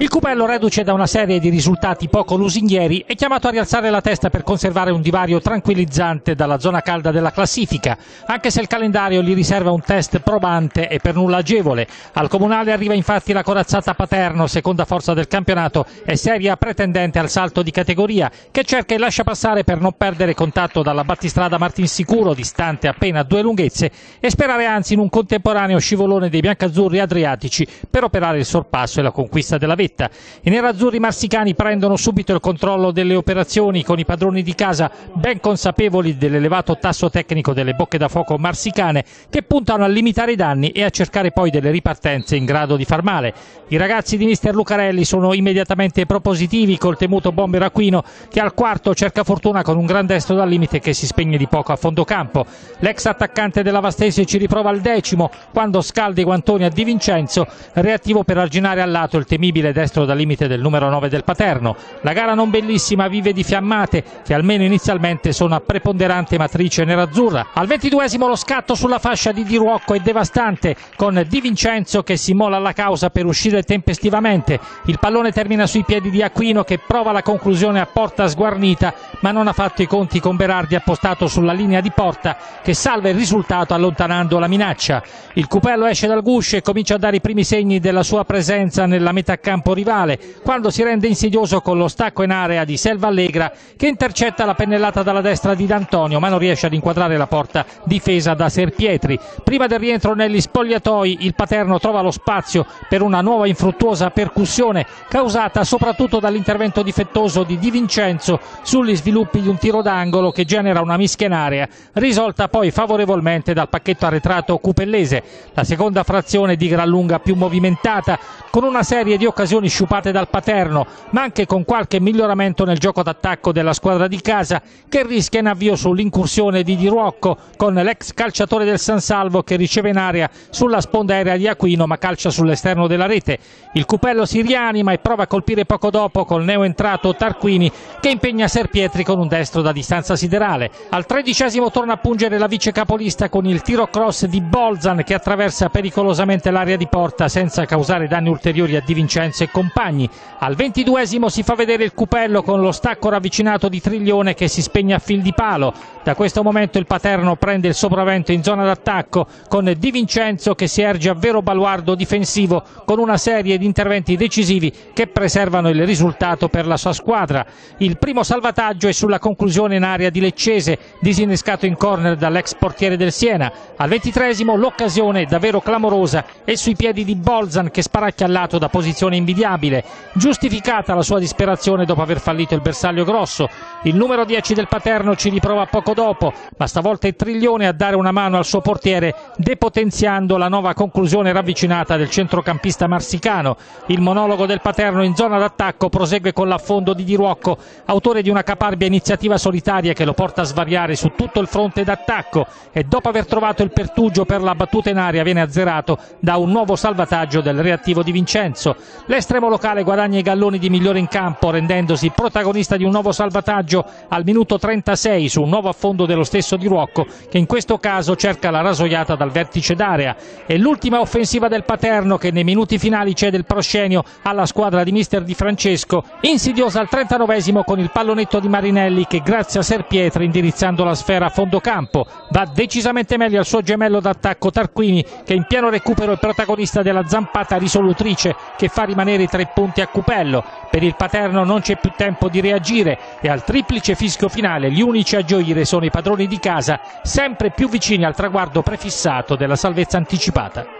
Il Cupello, reduce da una serie di risultati poco lusinghieri, è chiamato a rialzare la testa per conservare un divario tranquillizzante dalla zona calda della classifica, anche se il calendario gli riserva un test probante e per nulla agevole. Al Comunale arriva infatti la corazzata Paterno, seconda forza del campionato e seria pretendente al salto di categoria, che cerca il lascia passare per non perdere contatto dalla battistrada Martinsicuro, distante appena due lunghezze, e sperare anzi in un contemporaneo scivolone dei biancazzurri adriatici per operare il sorpasso e la conquista della vetta vetta. I nerazzurri marsicani prendono subito il controllo delle operazioni con i padroni di casa ben consapevoli dell'elevato tasso tecnico delle bocche da fuoco marsicane che puntano a limitare i danni e a cercare poi delle ripartenze in grado di far male. I ragazzi di mister Lucarelli sono immediatamente propositivi col temuto bomber Aquino che al quarto cerca fortuna con un gran destro dal limite che si spegne di poco a fondo campo. L'ex attaccante della Vastese ci riprova al decimo quando scalda i guantoni a Di Vincenzo, reattivo per arginare al lato il temibile destro dal limite del numero 9 del Paterno. La gara non bellissima vive di fiammate che almeno inizialmente sono a preponderante matrice nerazzurra. Al ventiduesimo lo scatto sulla fascia di Di Ruocco è devastante con Di Vincenzo che si mola alla causa per uscire tempestivamente. Il pallone termina sui piedi di Aquino che prova la conclusione a porta sguarnita ma non ha fatto i conti con Berardi appostato sulla linea di porta che salva il risultato allontanando la minaccia. Il Cupello esce dal guscio e comincia a dare i primi segni della sua presenza nella metà campo rivale quando si rende insidioso con lo stacco in area di Selva Allegra che intercetta la pennellata dalla destra di D'Antonio ma non riesce ad inquadrare la porta difesa da Serpietri. Prima del rientro negli spogliatoi il Paterno trova lo spazio per una nuova infruttuosa percussione causata soprattutto dall'intervento difettoso di Di Vincenzo sugli sviluppi di un tiro d'angolo che genera una mischia in area risolta poi favorevolmente dal pacchetto arretrato cupellese. La seconda frazione di gran lunga più movimentata con una serie di occasioni sciupate dal Paterno, ma anche con qualche miglioramento nel gioco d'attacco della squadra di casa che rischia in avvio sull'incursione di Di Ruocco con l'ex calciatore del San Salvo che riceve in area sulla sponda aerea di Aquino ma calcia sull'esterno della rete. Il Cupello si rianima e prova a colpire poco dopo col neoentrato Tarquini che impegna Serpietri con un destro da distanza siderale. Al tredicesimo torna a pungere la vice capolista con il tiro cross di Bolzan che attraversa pericolosamente l'area di porta senza causare danni ulteriori a Di Vincenzo e compagni. Al ventiduesimo si fa vedere il Cupello con lo stacco ravvicinato di Triglione che si spegne a fil di palo. Da questo momento il Paterno prende il sopravvento in zona d'attacco con Di Vincenzo che si erge a vero baluardo difensivo con una serie di interventi decisivi che preservano il risultato per la sua squadra. Il primo salvataggio è sulla conclusione in area di Leccese, disinnescato in corner dall'ex portiere del Siena. Al ventitresimo l'occasione davvero clamorosa è sui piedi di Bolzan che sparacchia al lato da posizione invidiabile, giustificata la sua disperazione dopo aver fallito il bersaglio grosso. Il numero 10 del Paterno ci riprova poco dopo, ma stavolta è Triglione a dare una mano al suo portiere, depotenziando la nuova conclusione ravvicinata del centrocampista marsicano. Il monologo del Paterno in zona d'attacco prosegue con l'affondo di Di Ruocco, autore di una caparbia iniziativa solitaria che lo porta a svariare su tutto il fronte d'attacco e dopo aver trovato il pertugio per la battuta in aria viene azzerato da un nuovo salvataggio del reattivo di Vincenzo. L'est L'estremo locale guadagna i galloni di migliore in campo rendendosi protagonista di un nuovo salvataggio al minuto 36 su un nuovo affondo dello stesso Di Ruocco che in questo caso cerca la rasoiata dal vertice d'area. È l'ultima offensiva del Paterno che nei minuti finali cede il proscenio alla squadra di mister Di Francesco, insidiosa al 39 con il pallonetto di Marinelli che grazie a Serpietri indirizzando la sfera a fondo campo va decisamente meglio al suo gemello d'attacco Tarquini che in pieno recupero è protagonista della zampata risolutrice che fa rimanere i tre punti a Cupello. Per il Paterno non c'è più tempo di reagire e al triplice fischio finale gli unici a gioire sono i padroni di casa, sempre più vicini al traguardo prefissato della salvezza anticipata.